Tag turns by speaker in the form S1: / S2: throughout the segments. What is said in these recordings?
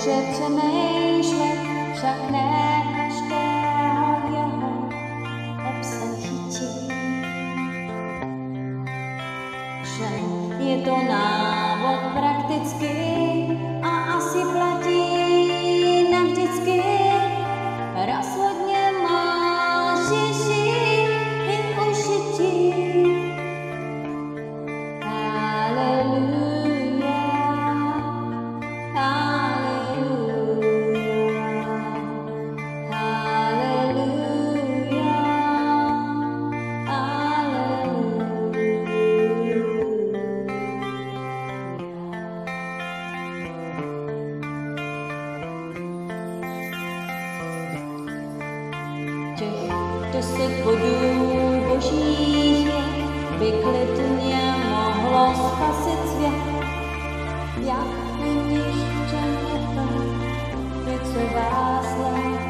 S1: Duże przemyśle, wszak lekarz Że je to návod brak co se božích je, by klidně mohlo spasit svět. Jak není štěně to, co vás let.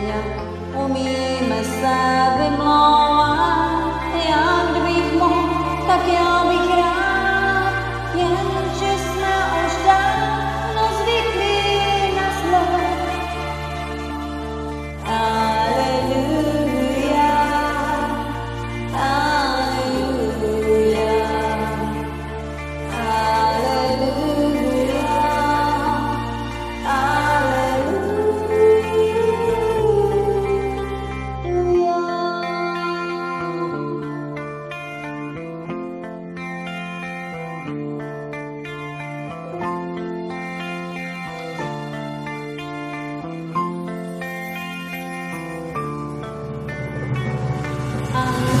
S1: Jak umíme se vymlouvat, Yeah.